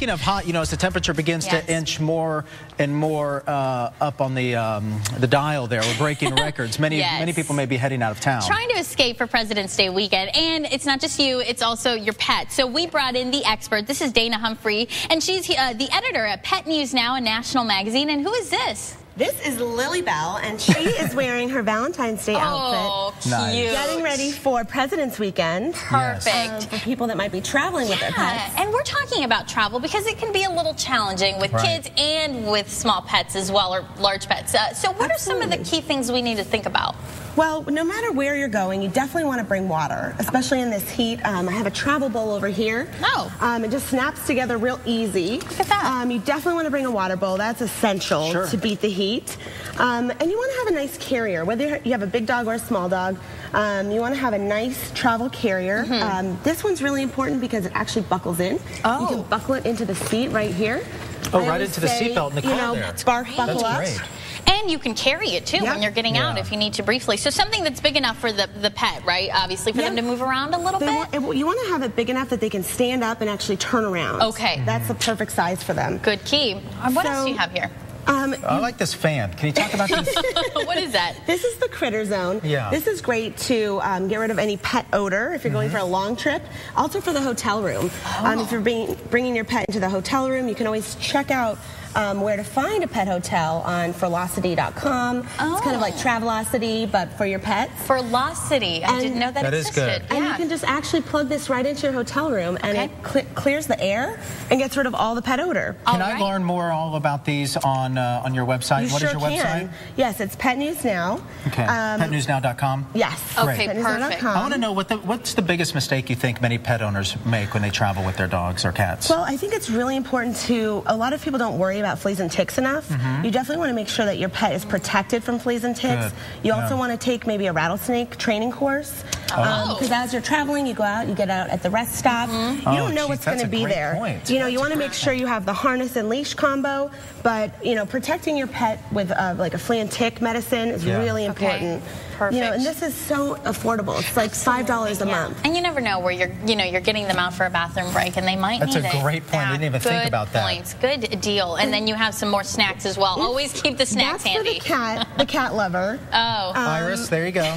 Speaking of hot, you know, as the temperature begins Yes. to inch more and more uh, up on the um, the dial there, we're breaking records. Many Yes. many people may be heading out of town. Trying to escape for President's Day weekend. And it's not just you, it's also your pet. So we brought in the expert. This is Dana Humphrey, and she's uh, the editor at Pet News Now, a national magazine. And who is this? This is Lily Bell, and she is wearing her Valentine's Day outfit. Oh, outfit. cute. Getting ready for President's Weekend. Perfect. Um, for people that might be traveling with their Yeah, pets. and we're talking about travel because it can be a little challenging with Right. kids and with small pets as well, or large pets. Uh, so, what are some of the key things we need to think about? Well, no matter where you're going, you definitely want to bring water, especially in this heat. Um, I have a travel bowl over here. Oh. Um, it just snaps together real easy. Look at that. Um, you definitely want to bring a water bowl. That's essential Sure. to beat the heat. Um, and you want to have a nice carrier, whether you have a big dog or a small dog. Um, you want to have a nice travel carrier. Um, this one's really important because it actually buckles in. Oh. You can buckle it into the seat right here. Oh, I right always into the say, seatbelt in the you car know, there. That's great. buckle That's up. great. And you can carry it too Yeah. when you're getting out if you need to briefly. So something that's big enough for the, the pet, right? Obviously, for them to move around a little They bit. want, you want to have it big enough that they can stand up and actually turn around. Okay. That's the perfect size for them. Good key. Uh, What else do you have here? Um, I like this fan. Can you talk about this? what is that? this is the CritterZone. Yeah. This is great to um, get rid of any pet odor if you're going for a long trip. Also for the hotel room. Um, if you're bringing, bringing your pet into the hotel room, you can always check out um, where to find a pet hotel on Ferlocity.com. It's kind of like Oh. Travelocity, but for your pets. Ferlocity. I And- didn't know that, That is existed. good. And Yeah. you can just actually plug this right into your hotel room, and Okay. it cle clears the air and gets rid of all the pet odor. Can All I learn more all about these on uh, on your website? You what sure is your website? can. Yes, it's Pet News Now. Okay. Um, PetNewsNow.com. Yes. Okay, PetNewsNow.com. perfect. I want to know what the, what's the biggest mistake you think many pet owners make when they travel with their dogs or cats? Well, I think it's really important to. A lot of people don't worry about fleas and ticks enough. Mm-hmm. You definitely want to make sure that your pet is protected from fleas and ticks. Good. You also Yeah. want to take maybe a rattlesnake training course. Um, oh. Because as you're traveling, you go out, you get out at the rest stop. Mm-hmm. You Oh, don't know geez, what's going to be great there. point. You know, you want to make sure you have the harness and leash combo, but you know, protecting your pet with uh, like a flea and tick medicine is Yeah. really Okay. important. You know, and this is so affordable. It's like five dollars a Yeah. month. And you never know where you're, you know, you're getting them out for a bathroom break, and they might That's need a great point. I didn't even think about that. Points. Good deal. And then you have some more snacks as well. Always keep the snacks That's handy. for the cat, the cat lover. Oh, Iris, there you go.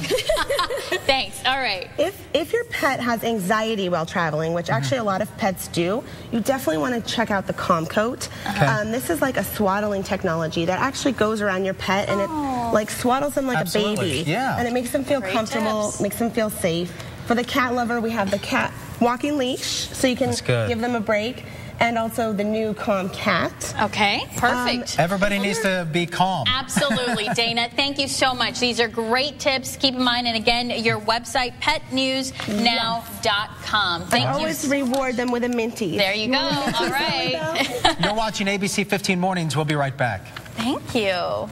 thanks. All right. If if your pet has anxiety while traveling, which actually a lot of pets do, you definitely want to check out the Calm Coat. Okay. Um, this is like a swaddling technology that actually goes around your pet and it like swaddles them like Absolutely, a baby. yeah. And it makes them feel Great comfortable, tips. makes them feel safe. For the cat lover, we have the cat walking leash, so you can give them a break, and also the new Calm Cat. Okay. Um, perfect. Everybody needs to be calm. Absolutely, Dana. Thank you so much. These are great tips. Keep in mind, and again, your website, petnewsnow.com. Thank you. Always reward them with a minty. There you go. All right. You're watching ABC 15 Mornings. We'll be right back. Thank you.